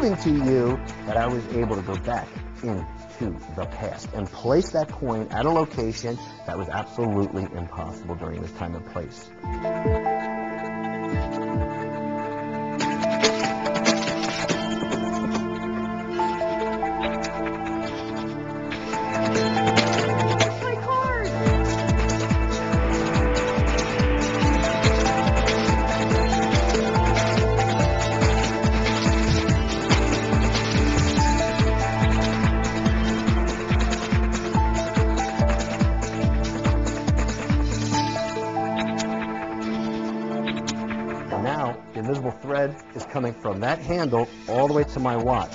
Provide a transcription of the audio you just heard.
to you that I was able to go back into the past and place that coin at a location that was absolutely impossible during this time and place. Now the invisible thread is coming from that handle all the way to my watch.